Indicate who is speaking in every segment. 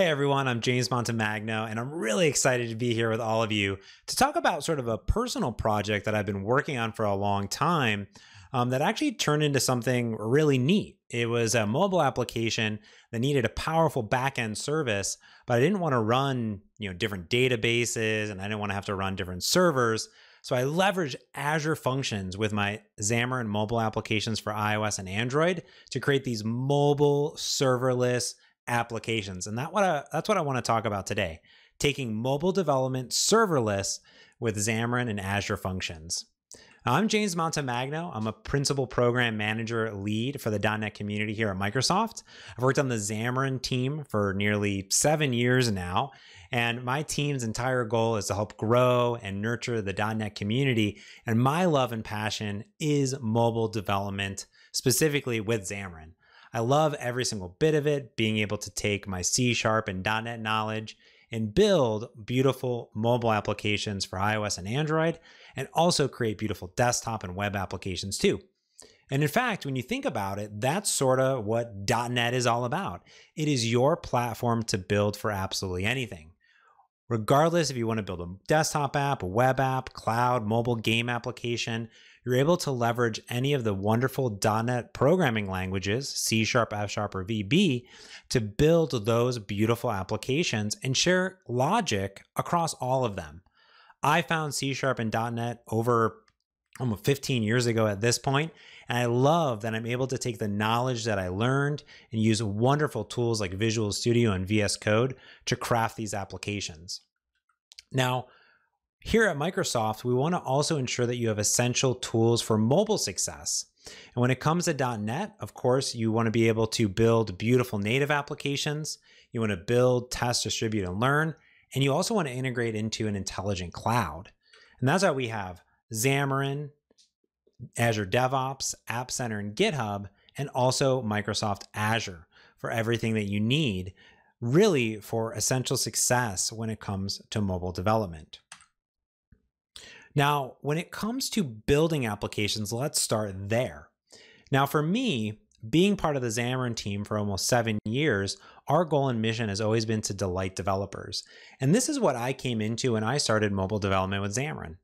Speaker 1: Hey everyone, I'm James Montemagno, and I'm really excited to be here with all of you to talk about sort of a personal project that I've been working on for a long time um, that actually turned into something really neat. It was a mobile application that needed a powerful backend service, but I didn't want to run you know different databases and I didn't want to have to run different servers. So I leveraged Azure Functions with my Xamarin mobile applications for iOS and Android to create these mobile serverless applications. And that what I, that's what I want to talk about today. Taking mobile development serverless with Xamarin and Azure Functions. I'm James Montemagno. I'm a principal program manager lead for the .NET community here at Microsoft. I've worked on the Xamarin team for nearly seven years now, and my team's entire goal is to help grow and nurture the .NET community. And my love and passion is mobile development, specifically with Xamarin. I love every single bit of it, being able to take my C Sharp and .NET knowledge and build beautiful mobile applications for iOS and Android, and also create beautiful desktop and web applications too. And in fact, when you think about it, that's sort of what .NET is all about. It is your platform to build for absolutely anything. Regardless if you want to build a desktop app, a web app, cloud, mobile game application, you're able to leverage any of the wonderful .NET programming languages, C Sharp, F Sharp, or VB, to build those beautiful applications and share logic across all of them. I found C Sharp and .NET over almost 15 years ago at this point, and I love that I'm able to take the knowledge that I learned and use wonderful tools like Visual Studio and VS Code to craft these applications. Now, here at Microsoft, we want to also ensure that you have essential tools for mobile success. And when it comes to .NET, of course, you want to be able to build beautiful native applications. You want to build, test, distribute, and learn. And you also want to integrate into an intelligent cloud. And that's why we have Xamarin, Azure DevOps, App Center, and GitHub, and also Microsoft Azure for everything that you need, really for essential success when it comes to mobile development. Now, when it comes to building applications, let's start there. Now, for me, being part of the Xamarin team for almost seven years, our goal and mission has always been to delight developers. And this is what I came into when I started mobile development with Xamarin.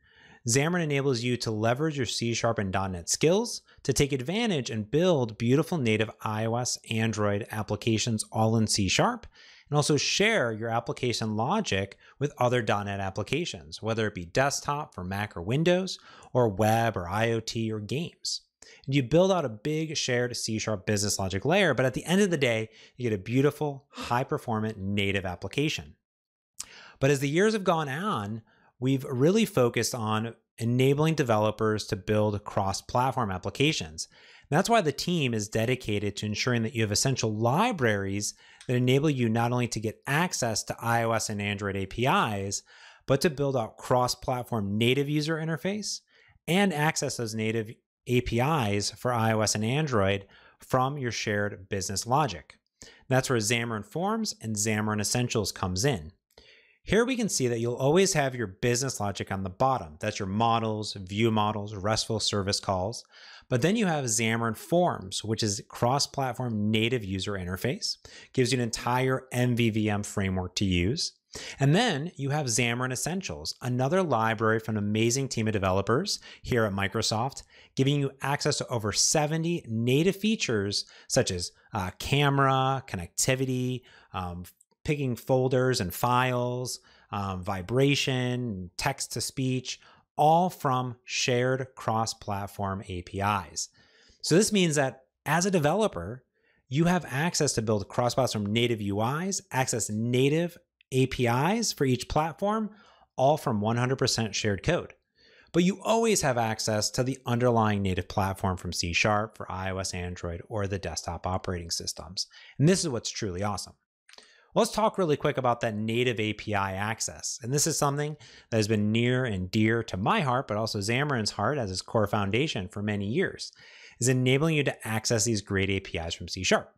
Speaker 1: Xamarin enables you to leverage your C Sharp and .NET skills to take advantage and build beautiful native iOS, Android applications all in C Sharp and also share your application logic with other .NET applications, whether it be desktop for Mac or Windows, or web or IoT or games. And you build out a big shared C Sharp business logic layer, but at the end of the day, you get a beautiful, high performant native application. But as the years have gone on, we've really focused on enabling developers to build cross platform applications. That's why the team is dedicated to ensuring that you have essential libraries that enable you not only to get access to iOS and Android APIs, but to build out cross platform native user interface and access those native APIs for iOS and Android from your shared business logic. That's where Xamarin Forms and Xamarin Essentials comes in. Here we can see that you'll always have your business logic on the bottom. That's your models, view models, RESTful service calls. But then you have Xamarin Forms, which is cross-platform native user interface, gives you an entire MVVM framework to use. And then you have Xamarin Essentials, another library from an amazing team of developers here at Microsoft, giving you access to over 70 native features such as uh, camera, connectivity, um, picking folders and files, um, vibration, text to speech, all from shared cross platform APIs. So this means that as a developer, you have access to build cross platform native UIs, access native APIs for each platform, all from 100% shared code. But you always have access to the underlying native platform from C Sharp for iOS, Android, or the desktop operating systems. And this is what's truly awesome. Let's talk really quick about that native API access. And this is something that has been near and dear to my heart, but also Xamarin's heart as its core foundation for many years, is enabling you to access these great APIs from C Sharp.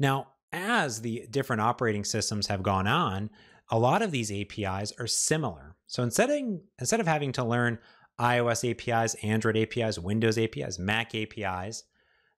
Speaker 1: Now, as the different operating systems have gone on, a lot of these APIs are similar. So instead of, instead of having to learn iOS APIs, Android APIs, Windows APIs, Mac APIs,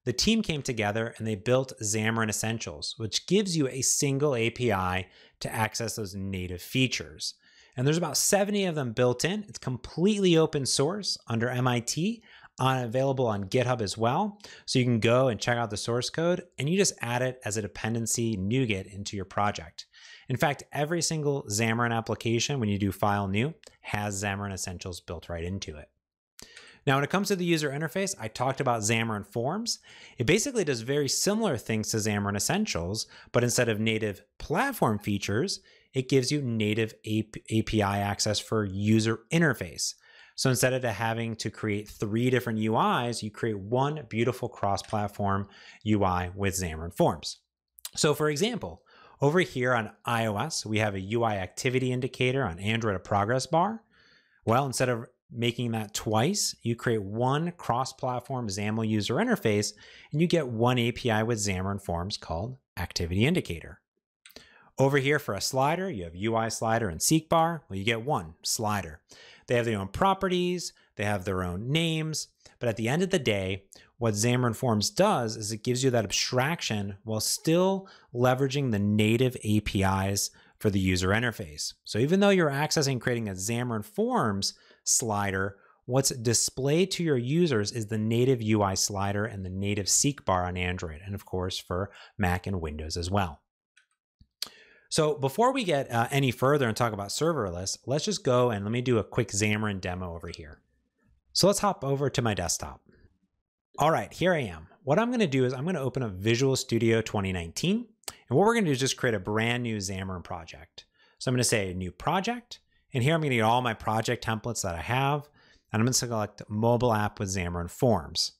Speaker 1: the team came together and they built Xamarin Essentials, which gives you a single API to access those native features. And there's about 70 of them built in. It's completely open source under MIT, uh, available on GitHub as well. So you can go and check out the source code and you just add it as a dependency NuGet into your project. In fact, every single Xamarin application, when you do file new, has Xamarin Essentials built right into it. Now, when it comes to the user interface, I talked about Xamarin Forms. It basically does very similar things to Xamarin Essentials, but instead of native platform features, it gives you native API access for user interface. So instead of having to create three different UIs, you create one beautiful cross-platform UI with Xamarin Forms. So for example, over here on iOS, we have a UI activity indicator on Android, a progress bar. Well, instead of making that twice, you create one cross-platform XAML user interface and you get one API with Xamarin Forms called Activity Indicator. Over here for a slider, you have UI slider and seek bar. Well, you get one slider. They have their own properties, they have their own names, but at the end of the day, what Xamarin Forms does is it gives you that abstraction while still leveraging the native APIs for the user interface. So even though you're accessing creating a Xamarin Forms slider, what's displayed to your users is the native UI slider and the native seek bar on Android, and of course for Mac and Windows as well. So before we get uh, any further and talk about serverless, let's just go and let me do a quick Xamarin demo over here. So let's hop over to my desktop. All right, here I am. What I'm gonna do is I'm gonna open up Visual Studio 2019. And what we're gonna do is just create a brand new Xamarin project. So I'm gonna say new project. And here I'm gonna get all my project templates that I have. And I'm gonna select mobile app with Xamarin Forms.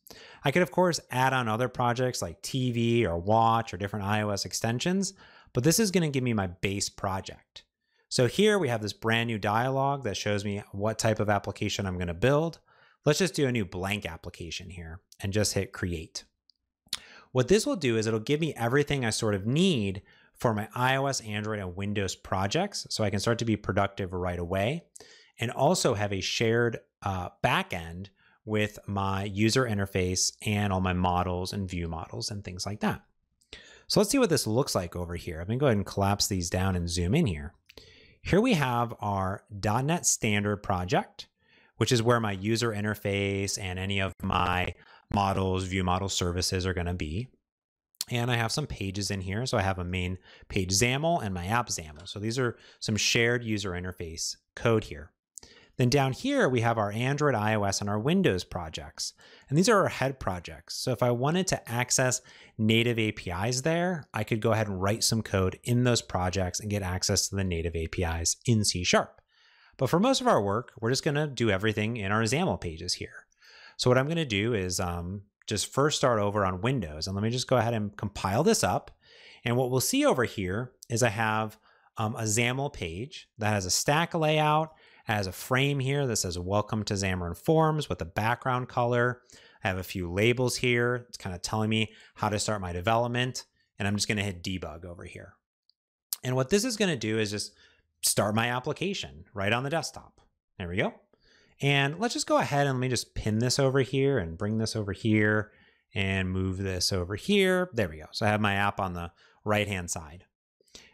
Speaker 1: I could of course add on other projects like TV or watch or different iOS extensions, but this is gonna give me my base project. So here we have this brand new dialog that shows me what type of application I'm gonna build. Let's just do a new blank application here and just hit create. What this will do is it'll give me everything I sort of need for my iOS, Android, and Windows projects so I can start to be productive right away and also have a shared uh, backend with my user interface and all my models and view models and things like that. So let's see what this looks like over here. I'm gonna go ahead and collapse these down and zoom in here. Here we have our .NET Standard project which is where my user interface and any of my models, view model services are going to be. And I have some pages in here. So I have a main page XAML and my app XAML. So these are some shared user interface code here. Then down here, we have our Android, iOS, and our Windows projects. And these are our head projects. So if I wanted to access native APIs there, I could go ahead and write some code in those projects and get access to the native APIs in C Sharp. But for most of our work, we're just going to do everything in our XAML pages here. So what I'm going to do is um, just first start over on Windows. And let me just go ahead and compile this up. And what we'll see over here is I have um, a XAML page that has a stack layout, has a frame here that says welcome to Xamarin Forms with a background color. I have a few labels here. It's kind of telling me how to start my development. And I'm just going to hit debug over here. And what this is going to do is just start my application right on the desktop. There we go. And let's just go ahead and let me just pin this over here and bring this over here and move this over here. There we go. So I have my app on the right hand side.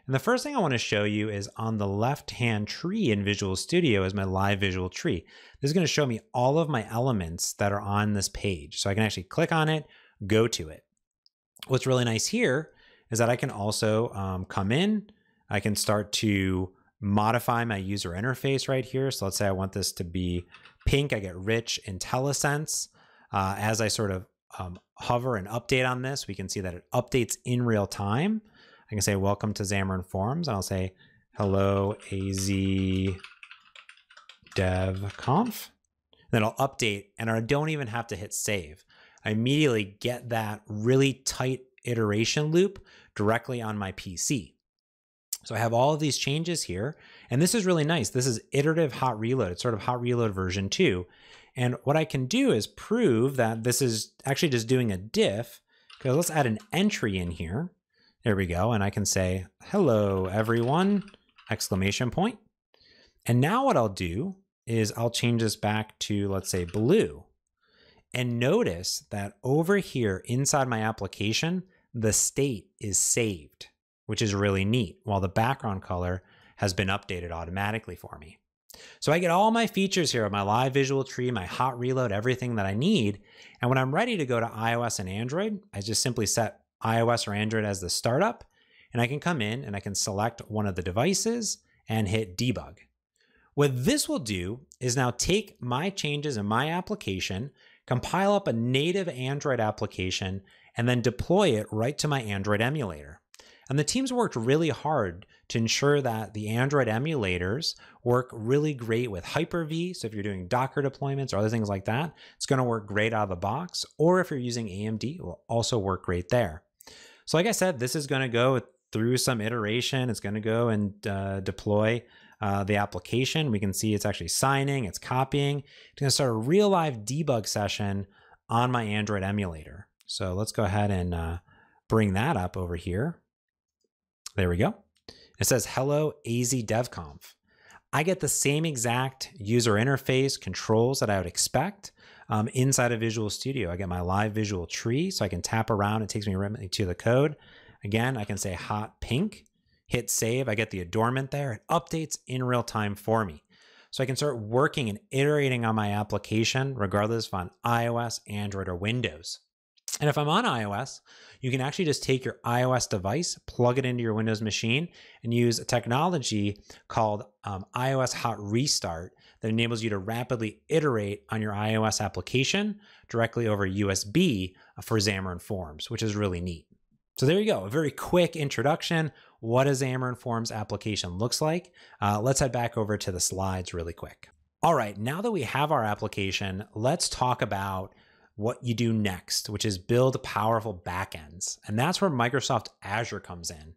Speaker 1: And the first thing I want to show you is on the left hand tree in Visual Studio is my live visual tree. This is going to show me all of my elements that are on this page. So I can actually click on it, go to it. What's really nice here is that I can also um, come in, I can start to modify my user interface right here. So let's say I want this to be pink. I get rich IntelliSense. Uh, as I sort of um, hover and update on this, we can see that it updates in real time. I can say, welcome to Xamarin Forms. And I'll say, hello, AZ dev conf. Then I'll update and I don't even have to hit save. I immediately get that really tight iteration loop directly on my PC. So I have all of these changes here, and this is really nice. This is iterative hot reload. It's sort of hot reload version two. And what I can do is prove that this is actually just doing a diff, because let's add an entry in here. There we go. And I can say, hello, everyone, exclamation point. And now what I'll do is I'll change this back to, let's say, blue. And notice that over here inside my application, the state is saved, which is really neat, while the background color has been updated automatically for me. So I get all my features here of my live visual tree, my hot reload, everything that I need. And when I'm ready to go to iOS and Android, I just simply set iOS or Android as the startup, and I can come in and I can select one of the devices and hit debug. What this will do is now take my changes in my application, compile up a native Android application, and then deploy it right to my Android emulator. And the teams worked really hard to ensure that the Android emulators work really great with Hyper-V. So if you're doing Docker deployments or other things like that, it's going to work great out of the box. Or if you're using AMD, it will also work great there. So like I said, this is going to go through some iteration. It's going to go and uh, deploy uh, the application. We can see it's actually signing, it's copying. It's going to start a real live debug session on my Android emulator. So let's go ahead and uh, bring that up over here. There we go. It says, hello, AZ DevConf. I get the same exact user interface controls that I would expect um, inside of Visual Studio. I get my live visual tree, so I can tap around. It takes me right to the code. Again, I can say hot pink, hit save. I get the adornment there. It updates in real time for me. So I can start working and iterating on my application, regardless if on iOS, Android, or Windows. And if I'm on iOS, you can actually just take your iOS device, plug it into your Windows machine, and use a technology called um, iOS Hot Restart that enables you to rapidly iterate on your iOS application directly over USB for Xamarin Forms, which is really neat. So there you go, a very quick introduction. What a Xamarin Forms application looks like. Uh, let's head back over to the slides really quick. All right, now that we have our application, let's talk about what you do next, which is build powerful backends. And that's where Microsoft Azure comes in.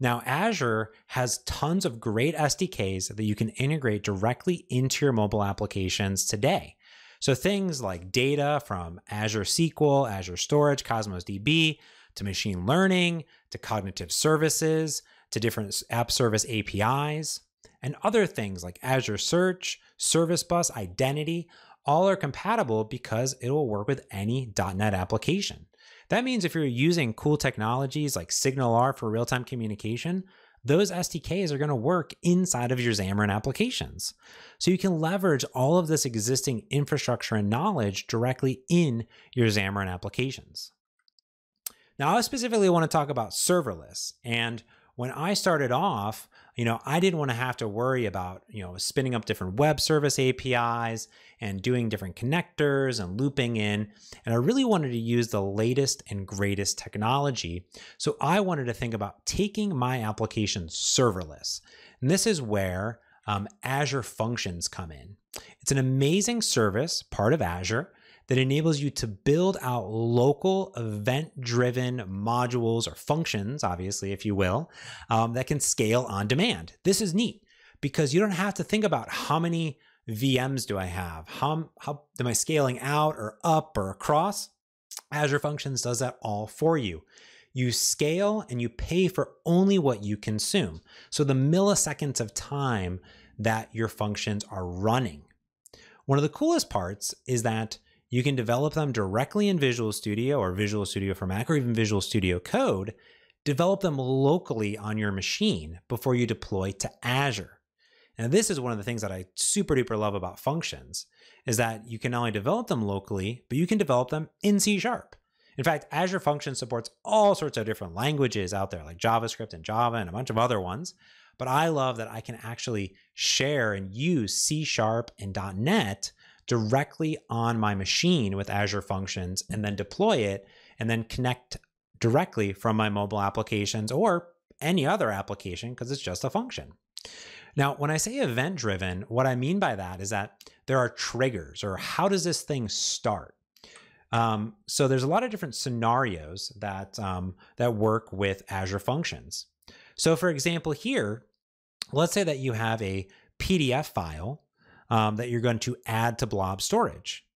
Speaker 1: Now, Azure has tons of great SDKs that you can integrate directly into your mobile applications today. So things like data from Azure SQL, Azure Storage, Cosmos DB, to machine learning, to cognitive services, to different app service APIs, and other things like Azure Search, Service Bus, Identity, all are compatible because it will work with any .NET application. That means if you're using cool technologies like SignalR for real-time communication, those SDKs are going to work inside of your Xamarin applications. So you can leverage all of this existing infrastructure and knowledge directly in your Xamarin applications. Now, I specifically want to talk about serverless. And when I started off, you know, I didn't want to have to worry about, you know, spinning up different web service APIs and doing different connectors and looping in. And I really wanted to use the latest and greatest technology. So I wanted to think about taking my application serverless. And this is where um, Azure Functions come in. It's an amazing service, part of Azure, that enables you to build out local event driven modules or functions, obviously, if you will, um, that can scale on demand. This is neat because you don't have to think about how many VMs do I have? How, how am I scaling out or up or across? Azure Functions does that all for you. You scale and you pay for only what you consume. So the milliseconds of time that your functions are running. One of the coolest parts is that you can develop them directly in Visual Studio or Visual Studio for Mac or even Visual Studio Code. Develop them locally on your machine before you deploy to Azure. Now, this is one of the things that I super duper love about functions is that you can not only develop them locally, but you can develop them in C Sharp. In fact, Azure Functions supports all sorts of different languages out there, like JavaScript and Java and a bunch of other ones. But I love that I can actually share and use C Sharp and .NET directly on my machine with Azure Functions and then deploy it and then connect directly from my mobile applications or any other application because it's just a function. Now, when I say event driven, what I mean by that is that there are triggers or how does this thing start? Um, so there's a lot of different scenarios that um, that work with Azure Functions. So for example, here, let's say that you have a PDF file um, that you're going to add to blob storage.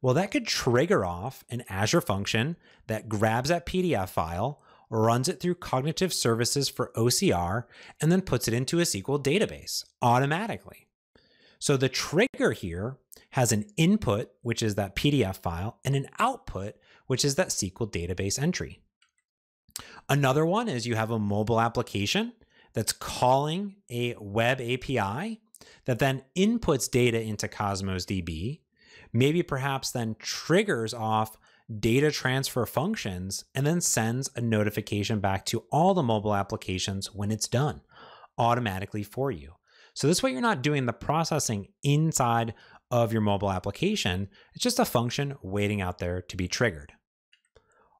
Speaker 1: Well, that could trigger off an Azure function that grabs that PDF file, runs it through cognitive services for OCR, and then puts it into a SQL database automatically. So the trigger here has an input, which is that PDF file, and an output, which is that SQL database entry. Another one is you have a mobile application that's calling a web API that then inputs data into Cosmos DB, maybe perhaps then triggers off data transfer functions and then sends a notification back to all the mobile applications when it's done automatically for you. So this way you're not doing the processing inside of your mobile application. It's just a function waiting out there to be triggered.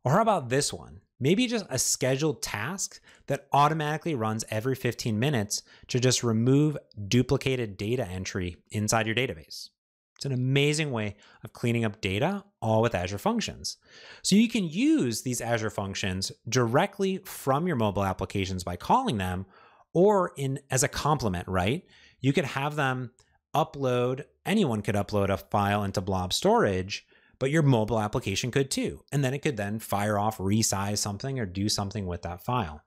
Speaker 1: Or how about this one? Maybe just a scheduled task that automatically runs every 15 minutes to just remove duplicated data entry inside your database. It's an amazing way of cleaning up data all with Azure Functions. So you can use these Azure Functions directly from your mobile applications by calling them or in as a complement, right? You could have them upload, anyone could upload a file into blob storage but your mobile application could too. And then it could then fire off, resize something, or do something with that file.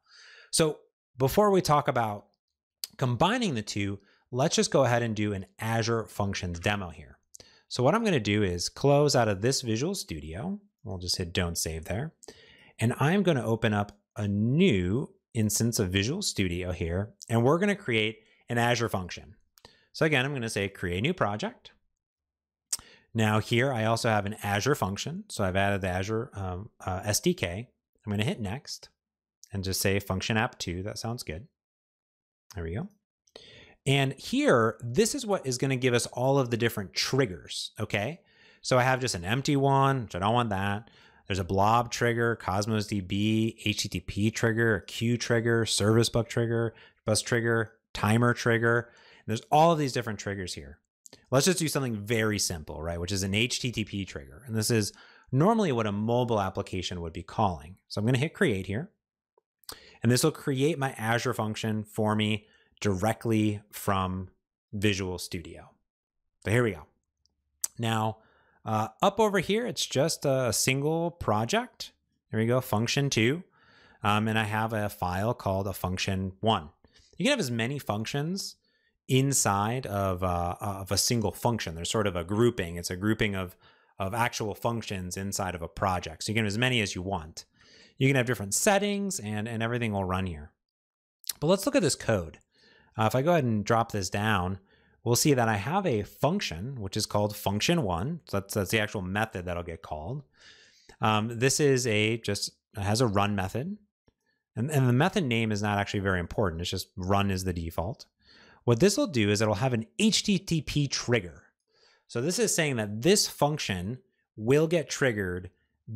Speaker 1: So before we talk about combining the two, let's just go ahead and do an Azure Functions demo here. So what I'm going to do is close out of this Visual Studio. We'll just hit don't save there. And I'm going to open up a new instance of Visual Studio here, and we're going to create an Azure function. So again, I'm going to say create new project. Now here I also have an Azure function. So I've added the Azure um, uh, SDK. I'm going to hit next and just say function app 2. That sounds good. There we go. And here, this is what is going to give us all of the different triggers. Okay. So I have just an empty one, which I don't want that. There's a blob trigger, Cosmos DB, HTTP trigger, a queue trigger, service bus trigger, bus trigger, timer trigger. And there's all of these different triggers here. Let's just do something very simple, right? Which is an HTTP trigger. And this is normally what a mobile application would be calling. So I'm going to hit create here. And this will create my Azure function for me directly from Visual Studio. So here we go. Now, uh, up over here, it's just a single project. There we go, function two. Um, and I have a file called a function one. You can have as many functions inside of, uh, of a single function. There's sort of a grouping. It's a grouping of, of actual functions inside of a project. So you can have as many as you want. You can have different settings and, and everything will run here. But let's look at this code. Uh, if I go ahead and drop this down, we'll see that I have a function, which is called function one. So that's, that's the actual method that'll get called. Um, this is a just has a run method. And, and the method name is not actually very important. It's just run is the default. What this will do is it'll have an HTTP trigger. So this is saying that this function will get triggered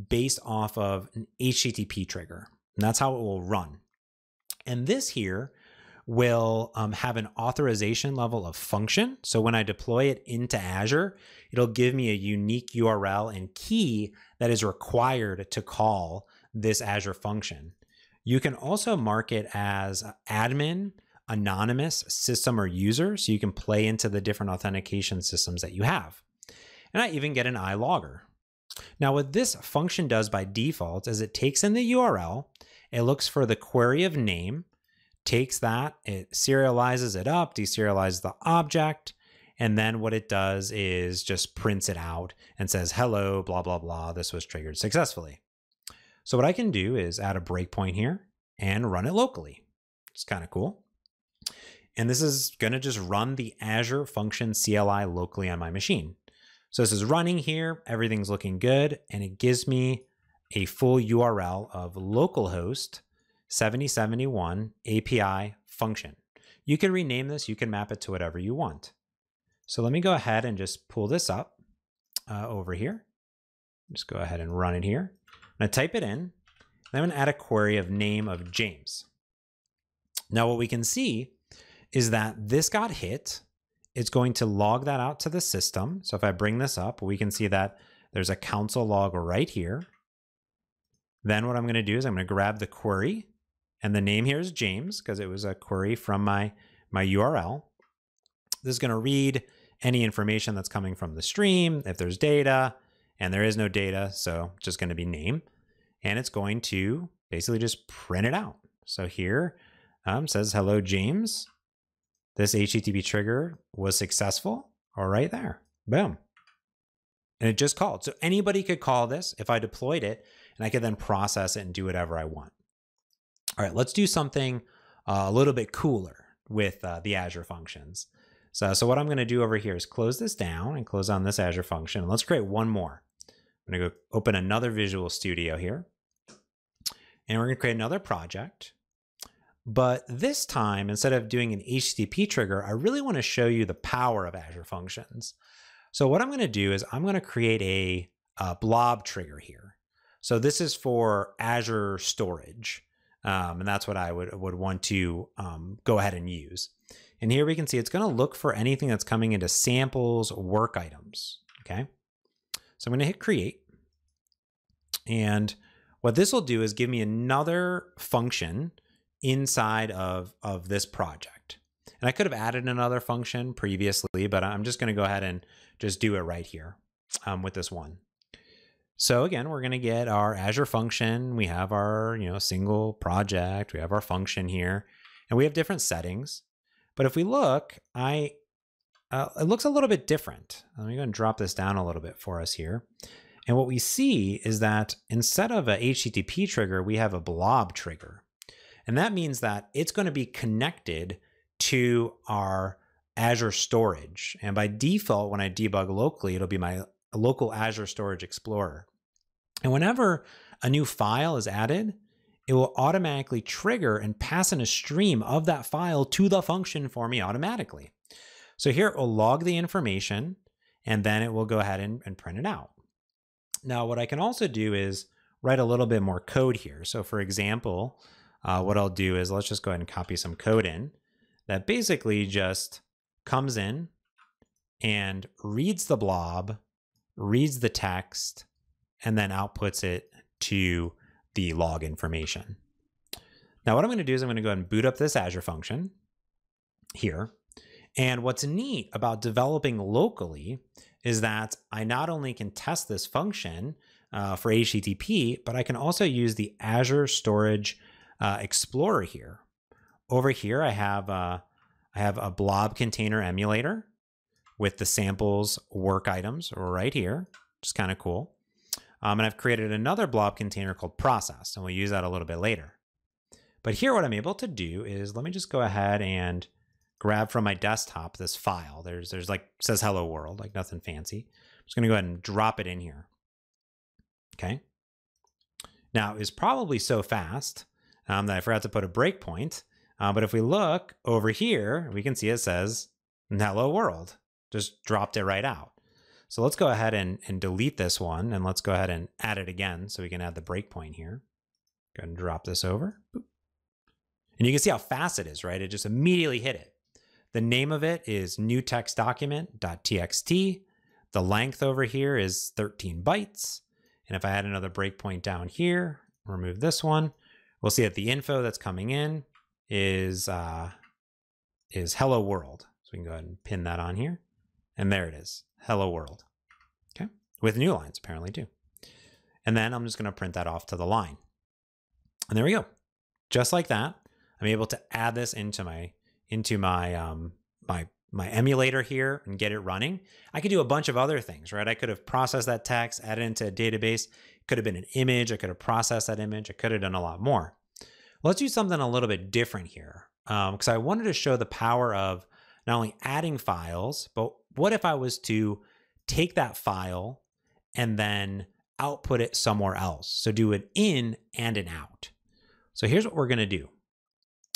Speaker 1: based off of an HTTP trigger. And that's how it will run. And this here will um, have an authorization level of function. So when I deploy it into Azure, it'll give me a unique URL and key that is required to call this Azure function. You can also mark it as admin anonymous system or user so you can play into the different authentication systems that you have. And I even get an iLogger. Now, what this function does by default is it takes in the URL, it looks for the query of name, takes that, it serializes it up, deserializes the object, and then what it does is just prints it out and says, hello, blah, blah, blah, this was triggered successfully. So what I can do is add a breakpoint here and run it locally. It's kind of cool. And this is going to just run the Azure Function CLI locally on my machine. So this is running here, everything's looking good, and it gives me a full URL of localhost 7071 API function. You can rename this, you can map it to whatever you want. So let me go ahead and just pull this up uh, over here. Just go ahead and run it here. I'm to type it in. and I'm to add a query of name of James. Now what we can see is that this got hit. It's going to log that out to the system. So if I bring this up, we can see that there's a console log right here. Then what I'm going to do is I'm going to grab the query and the name here is James because it was a query from my, my URL. This is going to read any information that's coming from the stream, if there's data, and there is no data, so just going to be name. And it's going to basically just print it out. So here um, says, hello, James. This HTTP trigger was successful. All right there. Boom. And it just called. So anybody could call this if I deployed it, and I could then process it and do whatever I want. All right, let's do something uh, a little bit cooler with uh, the Azure functions. So, so what I'm going to do over here is close this down and close on this Azure function. And let's create one more. I'm going to go open another Visual Studio here. And we're going to create another project. But this time, instead of doing an HTTP trigger, I really want to show you the power of Azure Functions. So what I'm going to do is I'm going to create a, a blob trigger here. So this is for Azure storage. Um, and that's what I would, would want to um, go ahead and use. And here we can see it's going to look for anything that's coming into samples work items. Okay. So I'm going to hit create. And what this will do is give me another function inside of, of this project. And I could have added another function previously, but I'm just going to go ahead and just do it right here um, with this one. So again, we're going to get our Azure function. We have our, you know, single project. We have our function here, and we have different settings. But if we look, I uh, it looks a little bit different. Let me go and drop this down a little bit for us here. And what we see is that instead of a HTTP trigger, we have a blob trigger. And that means that it's going to be connected to our Azure storage. And by default, when I debug locally, it'll be my local Azure Storage Explorer. And whenever a new file is added, it will automatically trigger and pass in a stream of that file to the function for me automatically. So here it will log the information and then it will go ahead and, and print it out. Now, what I can also do is write a little bit more code here. So for example, uh, what I'll do is let's just go ahead and copy some code in that basically just comes in and reads the blob, reads the text, and then outputs it to the log information. Now, what I'm going to do is I'm going to go ahead and boot up this Azure function here. And what's neat about developing locally is that I not only can test this function uh, for HTTP, but I can also use the Azure Storage uh, Explorer here. Over here, I have uh, I have a blob container emulator with the samples work items right here, which is kind of cool. Um, and I've created another blob container called process, and we'll use that a little bit later. But here, what I'm able to do is let me just go ahead and grab from my desktop this file. There's there's like says hello world, like nothing fancy. I'm just gonna go ahead and drop it in here. Okay. Now it's probably so fast um, that I forgot to put a breakpoint. Uh, but if we look over here, we can see it says hello world. Just dropped it right out. So let's go ahead and, and delete this one and let's go ahead and add it again so we can add the breakpoint here. Go ahead and drop this over. And you can see how fast it is, right? It just immediately hit it. The name of it is new text document.txt. The length over here is 13 bytes. And if I add another breakpoint down here, remove this one, we'll see that the info that's coming in is uh, is hello world. So we can go ahead and pin that on here. And there it is, hello world. Okay, with new lines apparently too. And then I'm just going to print that off to the line. And there we go. Just like that, I'm able to add this into my into my um, my my emulator here and get it running. I could do a bunch of other things, right? I could have processed that text, added into a database. Could have been an image. I could have processed that image. I could have done a lot more. Let's do something a little bit different here because um, I wanted to show the power of not only adding files, but what if I was to take that file and then output it somewhere else? So do an in and an out. So here's what we're going to do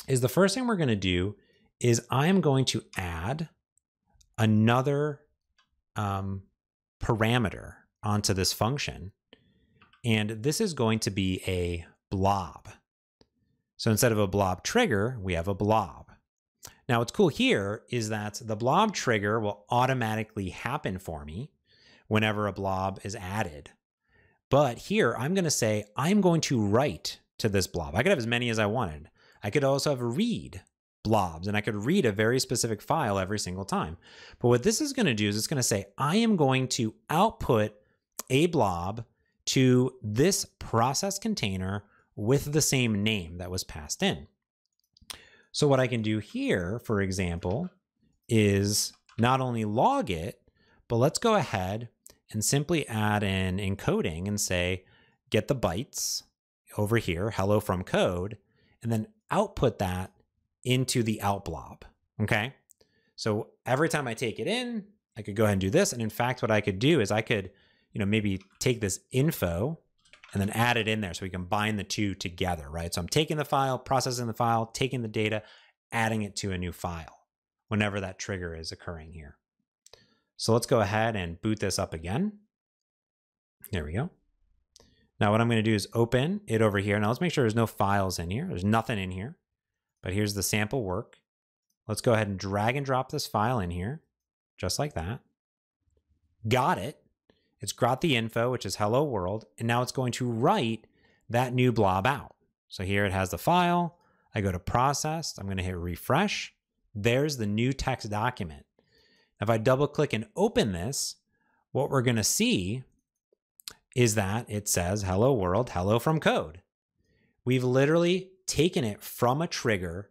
Speaker 1: is the first thing we're going to do is I'm going to add another um, parameter onto this function. And this is going to be a blob. So instead of a blob trigger, we have a blob. Now what's cool here is that the blob trigger will automatically happen for me whenever a blob is added. But here I'm going to say I'm going to write to this blob. I could have as many as I wanted. I could also have read blobs and I could read a very specific file every single time. But what this is going to do is it's going to say I am going to output a blob to this process container with the same name that was passed in. So what I can do here, for example, is not only log it, but let's go ahead and simply add an encoding and say, get the bytes over here, hello from code, and then output that into the out blob. Okay. So every time I take it in, I could go ahead and do this. And in fact, what I could do is I could, you know, maybe take this info and then add it in there so we can bind the two together, right? So I'm taking the file, processing the file, taking the data, adding it to a new file whenever that trigger is occurring here. So let's go ahead and boot this up again. There we go. Now what I'm going to do is open it over here. Now let's make sure there's no files in here. There's nothing in here, but here's the sample work. Let's go ahead and drag and drop this file in here, just like that. Got it. It's got the info, which is hello world, and now it's going to write that new blob out. So here it has the file. I go to processed. I'm going to hit refresh. There's the new text document. If I double click and open this, what we're going to see is that it says hello world, hello from code. We've literally taken it from a trigger,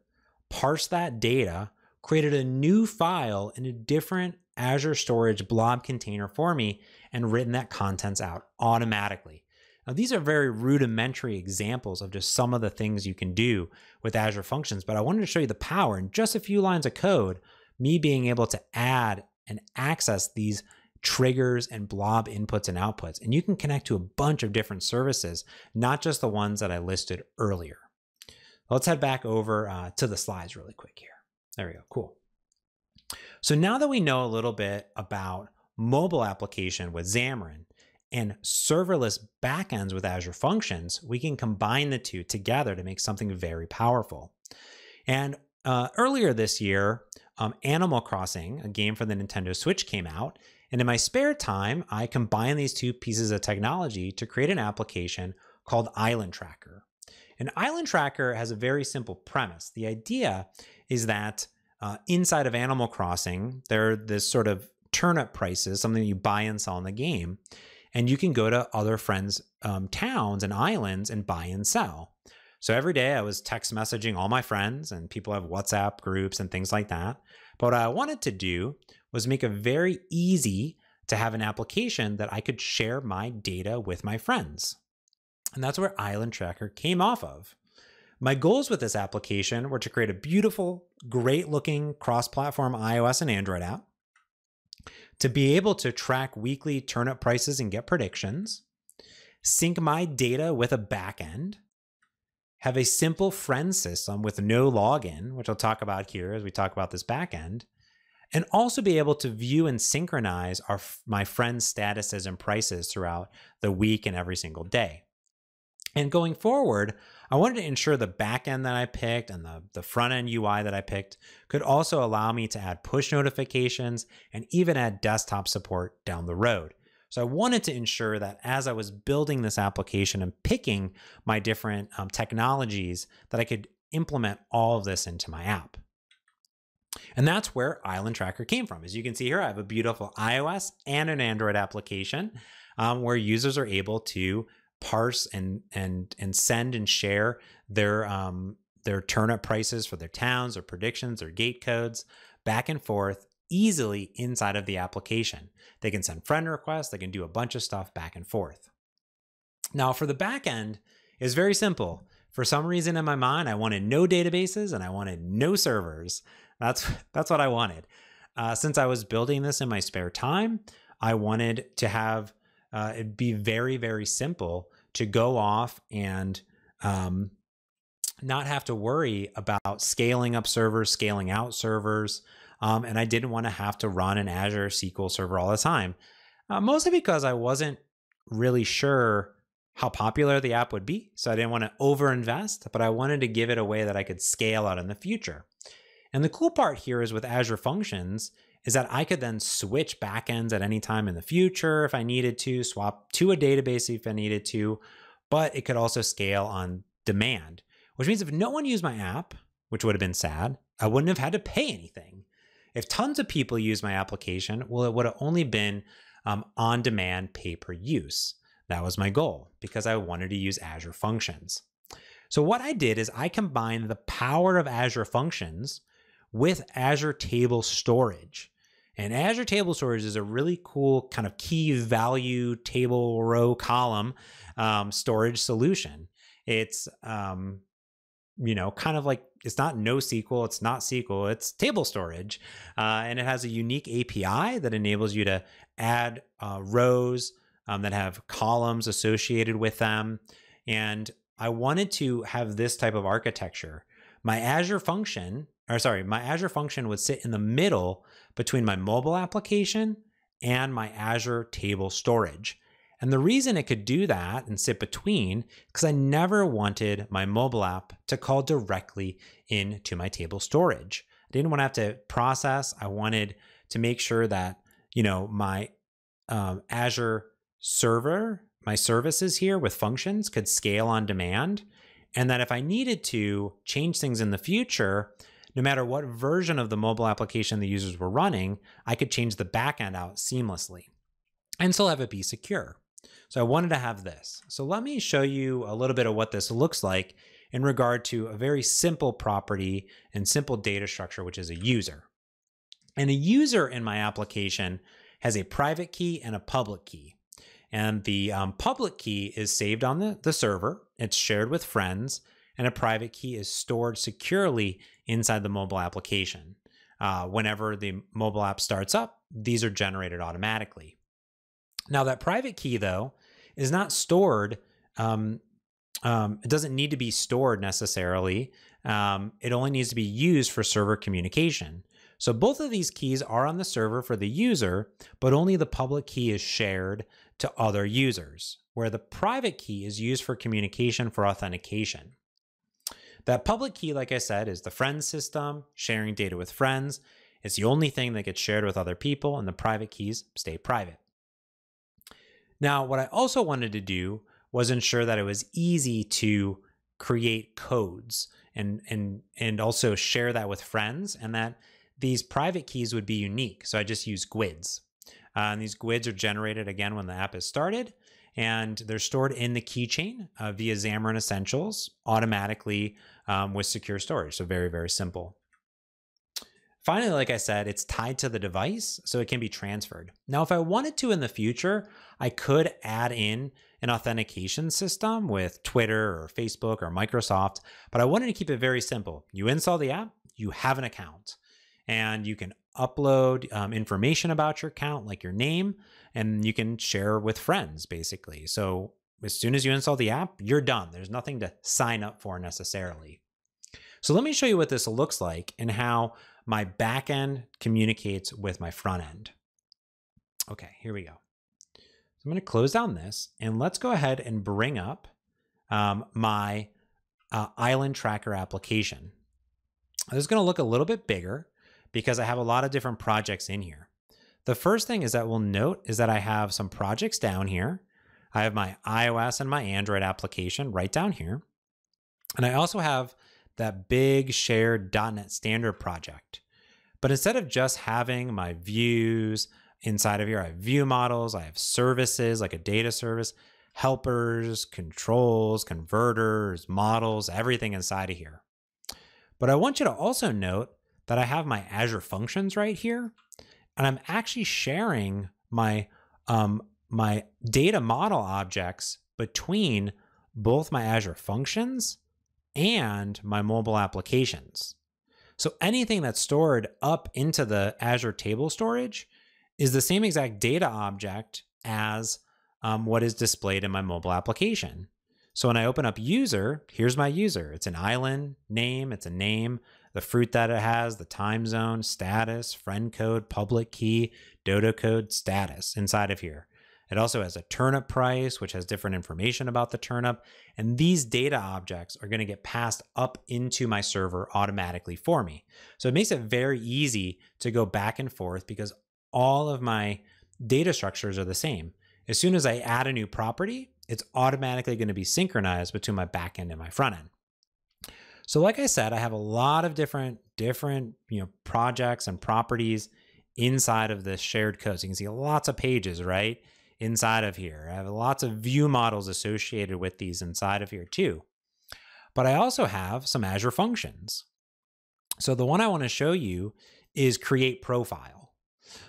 Speaker 1: parsed that data, created a new file in a different Azure Storage blob container for me, and written that contents out automatically. Now, these are very rudimentary examples of just some of the things you can do with Azure Functions, but I wanted to show you the power in just a few lines of code, me being able to add and access these triggers and blob inputs and outputs. And you can connect to a bunch of different services, not just the ones that I listed earlier. Let's head back over uh, to the slides really quick here. There we go. Cool. So now that we know a little bit about mobile application with Xamarin and serverless backends with Azure Functions, we can combine the two together to make something very powerful. And uh, earlier this year, um, Animal Crossing, a game for the Nintendo Switch, came out, and in my spare time, I combine these two pieces of technology to create an application called Island Tracker. An Island Tracker has a very simple premise. The idea is that uh, inside of Animal Crossing, there are this sort of turnip prices, something you buy and sell in the game, and you can go to other friends' um, towns and islands and buy and sell. So every day I was text messaging all my friends, and people have WhatsApp groups and things like that. But what I wanted to do was make it very easy to have an application that I could share my data with my friends. And that's where Island Tracker came off of. My goals with this application were to create a beautiful, great looking cross platform iOS and Android app, to be able to track weekly turnip prices and get predictions, sync my data with a backend, have a simple friend system with no login, which I'll talk about here as we talk about this backend, and also be able to view and synchronize our my friends' statuses and prices throughout the week and every single day. And going forward, I wanted to ensure the backend that I picked and the, the front end UI that I picked could also allow me to add push notifications and even add desktop support down the road. So I wanted to ensure that as I was building this application and picking my different um, technologies, that I could implement all of this into my app. And that's where Island Tracker came from. As you can see here, I have a beautiful iOS and an Android application um, where users are able to parse and and and send and share their um, their turnip prices for their towns or predictions or gate codes back and forth easily inside of the application. They can send friend requests, they can do a bunch of stuff back and forth. Now, for the back end, it's very simple. For some reason in my mind, I wanted no databases and I wanted no servers. That's that's what I wanted. Uh, since I was building this in my spare time, I wanted to have uh, it be very very simple to go off and um, not have to worry about scaling up servers, scaling out servers, um, and I didn't want to have to run an Azure SQL server all the time, uh, mostly because I wasn't really sure how popular the app would be. So I didn't want to overinvest, but I wanted to give it a way that I could scale out in the future. And the cool part here is with Azure Functions is that I could then switch backends at any time in the future if I needed to, swap to a database if I needed to, but it could also scale on demand, which means if no one used my app, which would have been sad, I wouldn't have had to pay anything. If tons of people use my application, well, it would have only been um, on demand pay per use. That was my goal because I wanted to use Azure Functions. So, what I did is I combined the power of Azure Functions with Azure Table Storage. And Azure Table Storage is a really cool kind of key value table row column um, storage solution. It's um, you know, kind of like it's not NoSQL, it's not SQL, it's table storage. Uh, and it has a unique API that enables you to add uh, rows um, that have columns associated with them. And I wanted to have this type of architecture. My Azure function, or sorry, my Azure function would sit in the middle between my mobile application and my Azure table storage. And the reason it could do that and sit between, because I never wanted my mobile app to call directly into my table storage. I didn't want to have to process. I wanted to make sure that, you know, my um, Azure server, my services here with functions could scale on demand. And that if I needed to change things in the future, no matter what version of the mobile application the users were running, I could change the backend out seamlessly and still have it be secure. So I wanted to have this. So let me show you a little bit of what this looks like in regard to a very simple property and simple data structure, which is a user. And a user in my application has a private key and a public key. And the um, public key is saved on the, the server, it's shared with friends, and a private key is stored securely inside the mobile application. Uh, whenever the mobile app starts up, these are generated automatically. Now, that private key, though, is not stored. Um, um, it doesn't need to be stored necessarily. Um, it only needs to be used for server communication. So both of these keys are on the server for the user, but only the public key is shared to other users, where the private key is used for communication for authentication. That public key, like I said, is the friend system, sharing data with friends. It's the only thing that gets shared with other people, and the private keys stay private. Now, what I also wanted to do was ensure that it was easy to create codes and and and also share that with friends and that these private keys would be unique. So I just use GUIDs. Uh, and these GUIDs are generated again when the app is started and they're stored in the keychain uh, via Xamarin Essentials automatically um, with secure storage. So very, very simple. Finally, like I said, it's tied to the device, so it can be transferred. Now, if I wanted to in the future, I could add in an authentication system with Twitter or Facebook or Microsoft, but I wanted to keep it very simple. You install the app, you have an account, and you can upload um, information about your account, like your name, and you can share with friends, basically. So as soon as you install the app, you're done. There's nothing to sign up for necessarily. So let me show you what this looks like and how my backend communicates with my front end. Okay, here we go. So I'm going to close down this and let's go ahead and bring up um, my uh, island tracker application. This is going to look a little bit bigger because I have a lot of different projects in here. The first thing is that we'll note is that I have some projects down here. I have my iOS and my Android application right down here. And I also have that big shared .NET Standard project. But instead of just having my views inside of here, I have view models, I have services like a data service, helpers, controls, converters, models, everything inside of here. But I want you to also note that I have my Azure functions right here, and I'm actually sharing my um, my data model objects between both my Azure functions and my mobile applications. So anything that's stored up into the Azure table storage is the same exact data object as um, what is displayed in my mobile application. So when I open up user, here's my user. It's an island name, it's a name, the fruit that it has, the time zone, status, friend code, public key, dodo code, status inside of here. It also has a turnip price, which has different information about the turnip. And these data objects are going to get passed up into my server automatically for me. So it makes it very easy to go back and forth because all of my data structures are the same. As soon as I add a new property, it's automatically going to be synchronized between my backend and my front end. So like I said, I have a lot of different different, you know, projects and properties inside of this shared code. So you can see lots of pages, right? inside of here. I have lots of view models associated with these inside of here too. But I also have some Azure functions. So the one I want to show you is create profile.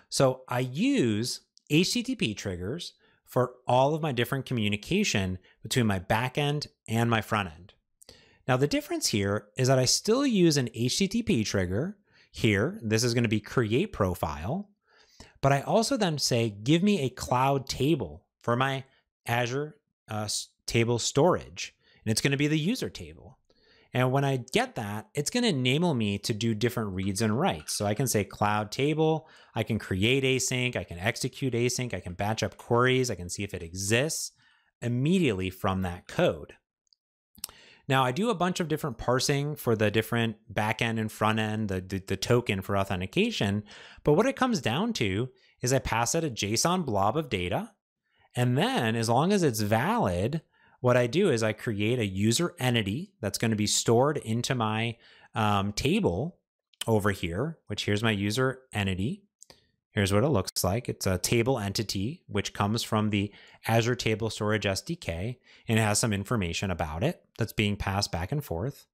Speaker 1: So I use HTTP triggers for all of my different communication between my backend and my front end. Now, the difference here is that I still use an HTTP trigger here. This is going to be create profile, but I also then say, give me a cloud table for my Azure uh, table storage. And it's going to be the user table. And when I get that, it's going to enable me to do different reads and writes. So I can say cloud table, I can create async, I can execute async, I can batch up queries, I can see if it exists immediately from that code. Now I do a bunch of different parsing for the different backend and front end, the, the, the token for authentication. But what it comes down to is I pass it a JSON blob of data. And then as long as it's valid, what I do is I create a user entity that's going to be stored into my um, table over here, which here's my user entity. Here's what it looks like. It's a table entity, which comes from the Azure Table Storage SDK, and it has some information about it that's being passed back and forth.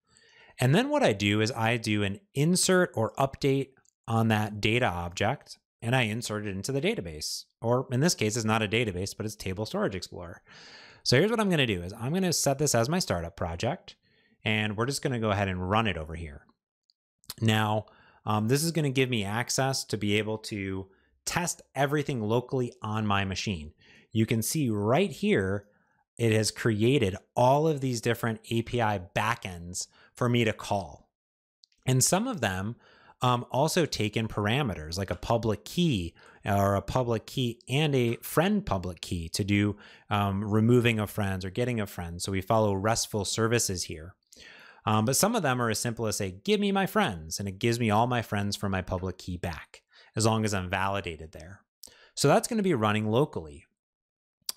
Speaker 1: And then what I do is I do an insert or update on that data object, and I insert it into the database. Or in this case, it's not a database, but it's Table Storage Explorer. So here's what I'm going to do is I'm going to set this as my startup project and we're just going to go ahead and run it over here. Now, um, this is going to give me access to be able to test everything locally on my machine. You can see right here, it has created all of these different API backends for me to call. And some of them um, also take in parameters like a public key or a public key and a friend public key to do um, removing of friends or getting a friend. So we follow RESTful services here. Um, but some of them are as simple as say, give me my friends, and it gives me all my friends from my public key back, as long as I'm validated there. So that's going to be running locally.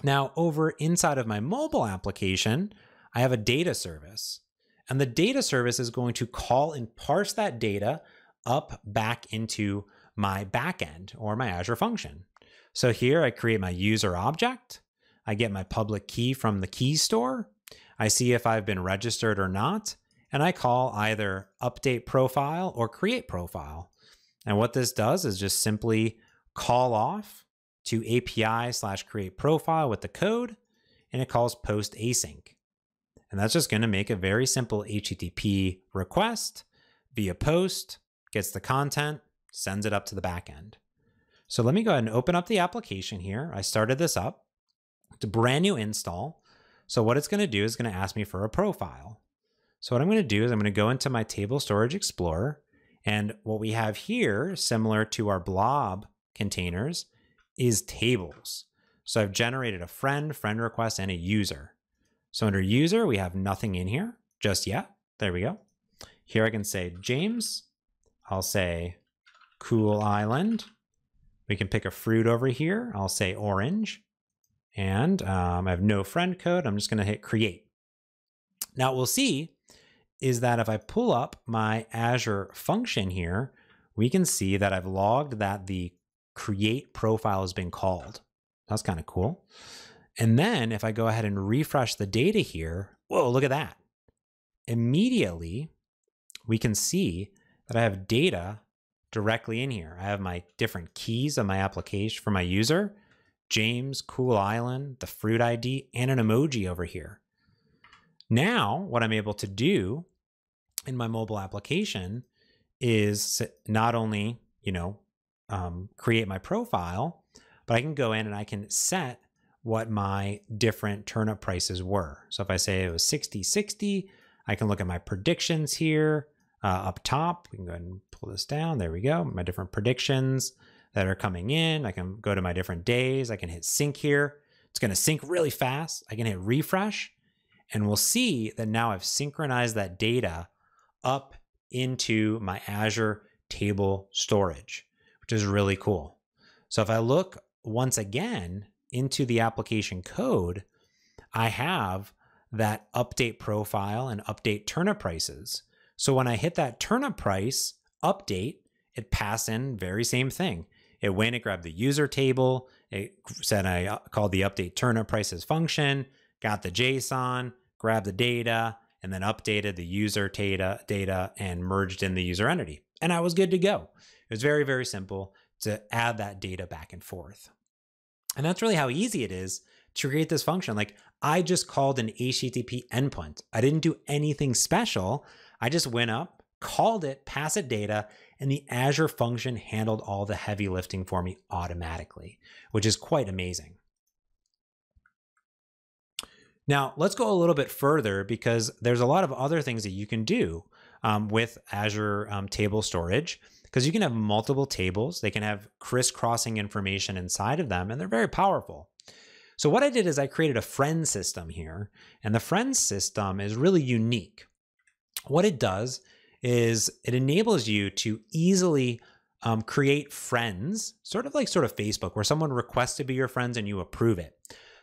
Speaker 1: Now, over inside of my mobile application, I have a data service. And the data service is going to call and parse that data up back into my backend or my Azure function. So here I create my user object. I get my public key from the key store. I see if I've been registered or not. And I call either update profile or create profile. And what this does is just simply call off to API slash create profile with the code, and it calls post async. And that's just going to make a very simple HTTP request via post gets the content, sends it up to the backend. So let me go ahead and open up the application here. I started this up. It's a brand new install. So what it's going to do is going to ask me for a profile. So what I'm going to do is I'm going to go into my table storage explorer. And what we have here, similar to our blob containers, is tables. So I've generated a friend, friend request, and a user. So under user, we have nothing in here just yet. There we go. Here I can say James I'll say cool island. We can pick a fruit over here. I'll say orange. And um, I have no friend code. I'm just going to hit create. Now, we'll see is that if I pull up my Azure function here, we can see that I've logged that the create profile has been called. That's kind of cool. And then if I go ahead and refresh the data here, whoa, look at that. Immediately, we can see that I have data directly in here. I have my different keys of my application for my user, James, Cool Island, the fruit ID, and an emoji over here. Now, what I'm able to do in my mobile application is not only, you know, um, create my profile, but I can go in and I can set what my different turnip prices were. So if I say it was 60, 60, I can look at my predictions here uh, up top. We can go ahead and pull this down. There we go. My different predictions that are coming in. I can go to my different days. I can hit sync here. It's going to sync really fast. I can hit refresh and we'll see that now I've synchronized that data up into my Azure table storage, which is really cool. So if I look once again into the application code, I have that update profile and update turnip prices. So when I hit that turnip price update, it passed in very same thing. It went and grabbed the user table. It said I called the update turnip prices function, got the JSON, grabbed the data, and then updated the user data, data and merged in the user entity. And I was good to go. It was very, very simple. to add that data back and forth. And that's really how easy it is to create this function. Like I just called an HTTP endpoint. I didn't do anything special. I just went up, called it, pass it data, and the Azure function handled all the heavy lifting for me automatically, which is quite amazing. Now, let's go a little bit further because there's a lot of other things that you can do um, with Azure um, table storage because you can have multiple tables. They can have crisscrossing information inside of them, and they're very powerful. So what I did is I created a friend system here, and the friend system is really unique. What it does is it enables you to easily um, create friends, sort of like sort of Facebook, where someone requests to be your friends and you approve it.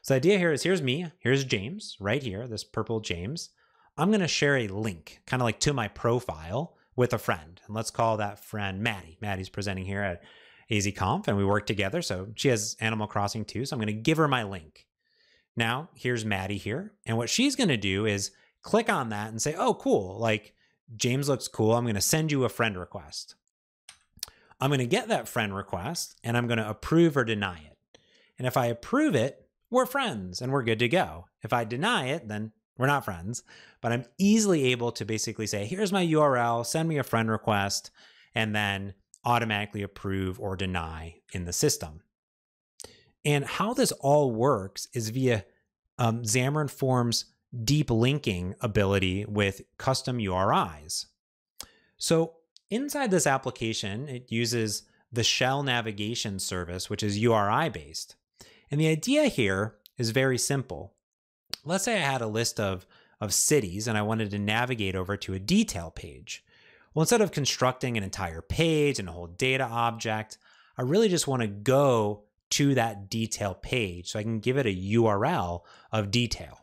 Speaker 1: So the idea here is here's me, here's James right here, this purple James. I'm going to share a link, kind of like to my profile with a friend. And let's call that friend Maddie. Maddie's presenting here at AZConf and we work together. So she has Animal Crossing too. So I'm going to give her my link. Now, here's Maddie here. And what she's going to do is click on that and say, oh, cool. Like James looks cool. I'm going to send you a friend request. I'm going to get that friend request and I'm going to approve or deny it. And if I approve it, we're friends and we're good to go. If I deny it, then we're not friends, but I'm easily able to basically say, here's my URL, send me a friend request, and then automatically approve or deny in the system. And how this all works is via um, Xamarin Forms deep linking ability with custom URIs. So inside this application, it uses the shell navigation service, which is URI based. And the idea here is very simple let's say I had a list of, of cities and I wanted to navigate over to a detail page. Well, instead of constructing an entire page and a whole data object, I really just want to go to that detail page so I can give it a URL of detail.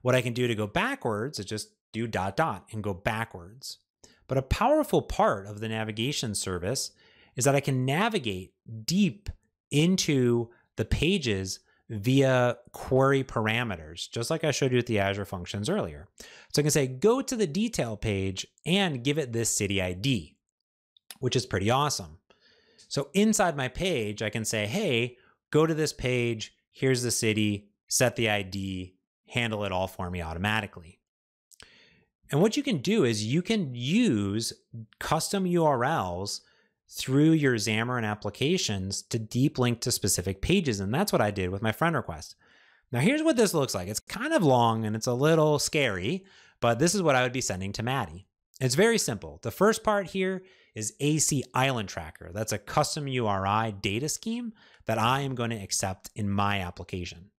Speaker 1: What I can do to go backwards is just do dot dot and go backwards. But a powerful part of the navigation service is that I can navigate deep into the pages via query parameters, just like I showed you with the Azure functions earlier. So I can say, go to the detail page and give it this city ID, which is pretty awesome. So inside my page, I can say, hey, go to this page, here's the city, set the ID, handle it all for me automatically. And what you can do is you can use custom URLs through your Xamarin applications to deep link to specific pages. And that's what I did with my friend request. Now, here's what this looks like. It's kind of long and it's a little scary, but this is what I would be sending to Maddie. It's very simple. The first part here is AC Island Tracker. That's a custom URI data scheme that I am going to accept in my application.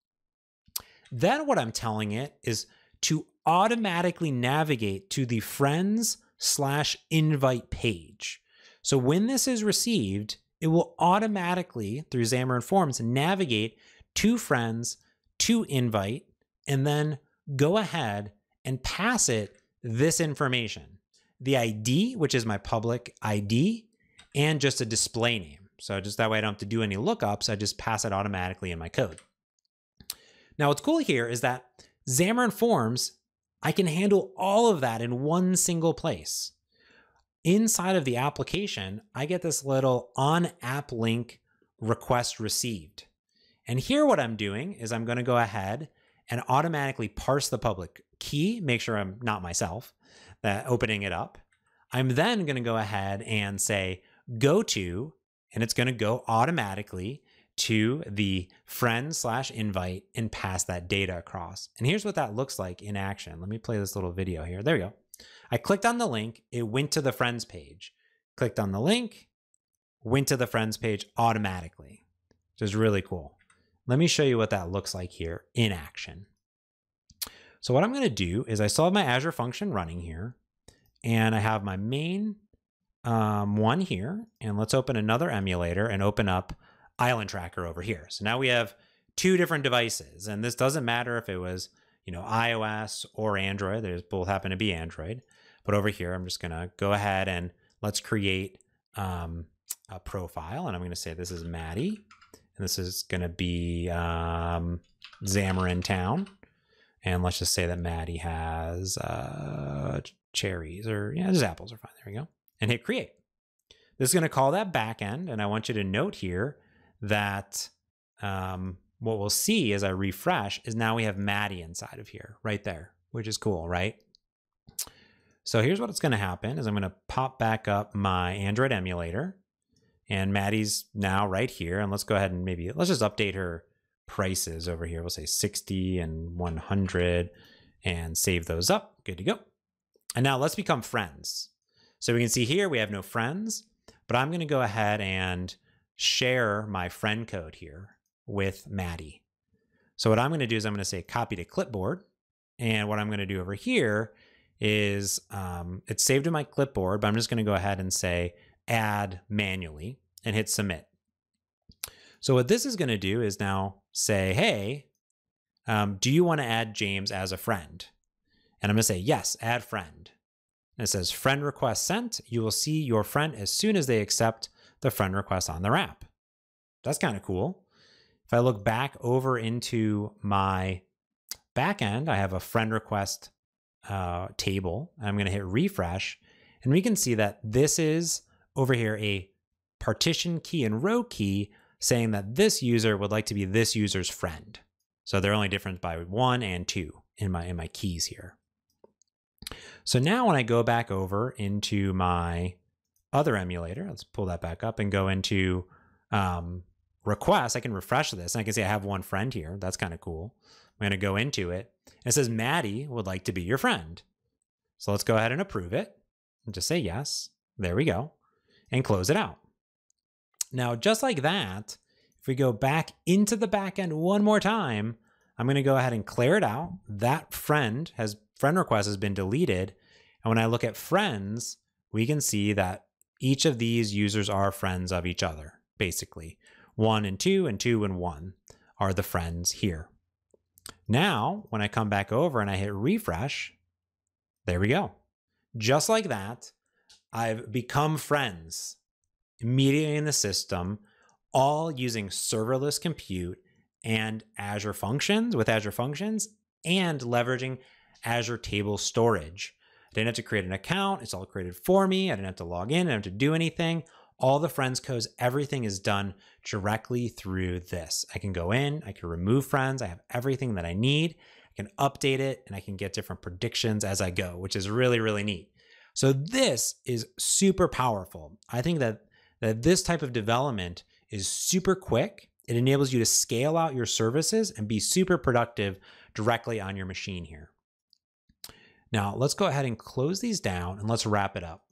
Speaker 1: Then what I'm telling it is to automatically navigate to the friends slash invite page. So when this is received, it will automatically, through Xamarin Forms, navigate to friends, to invite, and then go ahead and pass it this information the ID, which is my public ID, and just a display name. So just that way I don't have to do any lookups. I just pass it automatically in my code. Now, what's cool here is that Xamarin Forms, I can handle all of that in one single place inside of the application, I get this little on app link request received. And here what I'm doing is I'm going to go ahead and automatically parse the public key, make sure I'm not myself, that opening it up. I'm then going to go ahead and say go to, and it's going to go automatically to the friend slash invite and pass that data across. And here's what that looks like in action. Let me play this little video here. There we go. I clicked on the link, it went to the friends page. Clicked on the link, went to the friends page automatically, which is really cool. Let me show you what that looks like here in action. So what I'm going to do is I still have my Azure function running here, and I have my main um, one here, and let's open another emulator and open up Island Tracker over here. So now we have two different devices, and this doesn't matter if it was you know iOS or Android. they both happen to be Android. But over here, I'm just going to go ahead and let's create um, a profile. And I'm going to say this is Maddie. And this is going to be um, Xamarin Town. And let's just say that Maddie has uh, cherries or, yeah, just apples are fine. There we go. And hit create. This is going to call that backend. And I want you to note here that um, what we'll see as I refresh is now we have Maddie inside of here, right there, which is cool, right? So here's what's going to happen is I'm going to pop back up my Android emulator and Maddie's now right here. And let's go ahead and maybe, let's just update her prices over here. We'll say 60 and 100 and save those up. Good to go. And now let's become friends. So we can see here we have no friends, but I'm going to go ahead and share my friend code here with Maddie. So what I'm going to do is I'm going to say copy to clipboard. And what I'm going to do over here is um, it's saved in my clipboard, but I'm just going to go ahead and say add manually and hit submit. So what this is going to do is now say, hey, um, do you want to add James as a friend? And I'm going to say, yes, add friend. And it says friend request sent. You will see your friend as soon as they accept the friend request on their app. That's kind of cool. If I look back over into my backend, I have a friend request uh, table. I'm going to hit refresh, and we can see that this is over here a partition key and row key saying that this user would like to be this user's friend. So they're only different by one and two in my in my keys here. So now when I go back over into my other emulator, let's pull that back up and go into um, requests. I can refresh this and I can see I have one friend here. That's kind of cool. I'm going to go into it. It says Maddie would like to be your friend. So let's go ahead and approve it and just say yes. There we go. And close it out. Now, just like that, if we go back into the backend one more time, I'm going to go ahead and clear it out. That friend has friend request has been deleted. And when I look at friends, we can see that each of these users are friends of each other, basically. One and two and two and one are the friends here. Now, when I come back over and I hit refresh, there we go. Just like that, I've become friends immediately in the system, all using serverless compute and Azure Functions with Azure Functions and leveraging Azure Table Storage. I didn't have to create an account. It's all created for me. I didn't have to log in. I didn't have to do anything. All the friends codes, everything is done directly through this. I can go in, I can remove friends. I have everything that I need. I can update it and I can get different predictions as I go, which is really, really neat. So this is super powerful. I think that that this type of development is super quick. It enables you to scale out your services and be super productive directly on your machine here. Now, let's go ahead and close these down and let's wrap it up.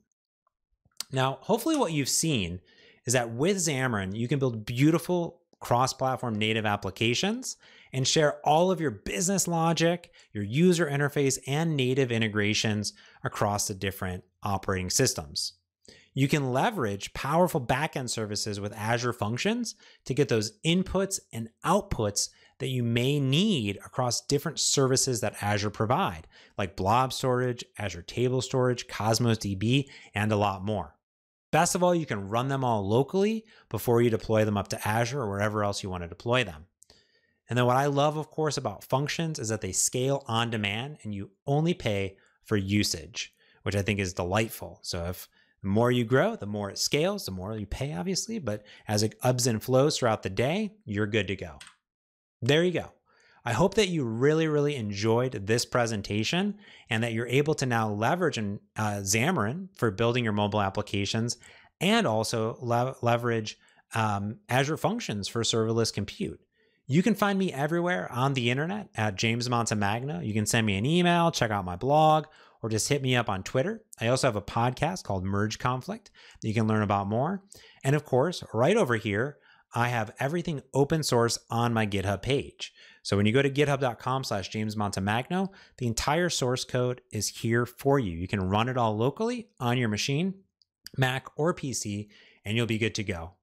Speaker 1: Now, hopefully what you've seen is that with Xamarin, you can build beautiful cross-platform native applications and share all of your business logic, your user interface, and native integrations across the different operating systems. You can leverage powerful backend services with Azure Functions to get those inputs and outputs that you may need across different services that Azure provide, like Blob Storage, Azure Table Storage, Cosmos DB, and a lot more. Best of all, you can run them all locally before you deploy them up to Azure or wherever else you want to deploy them. And then what I love, of course, about functions is that they scale on demand and you only pay for usage, which I think is delightful. So if the more you grow, the more it scales, the more you pay, obviously. But as it ebbs and flows throughout the day, you're good to go. There you go. I hope that you really, really enjoyed this presentation and that you're able to now leverage uh, Xamarin for building your mobile applications and also le leverage um, Azure Functions for serverless compute. You can find me everywhere on the internet at James Montemagno. You can send me an email, check out my blog, or just hit me up on Twitter. I also have a podcast called Merge Conflict that you can learn about more. And of course, right over here, I have everything open source on my GitHub page. So when you go to github.com slash James Montemagno, the entire source code is here for you. You can run it all locally on your machine, Mac or PC, and you'll be good to go.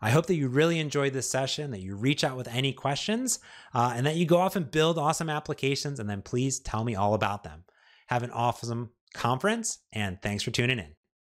Speaker 1: I hope that you really enjoyed this session, that you reach out with any questions, uh, and that you go off and build awesome applications, and then please tell me all about them. Have an awesome conference, and thanks for tuning in.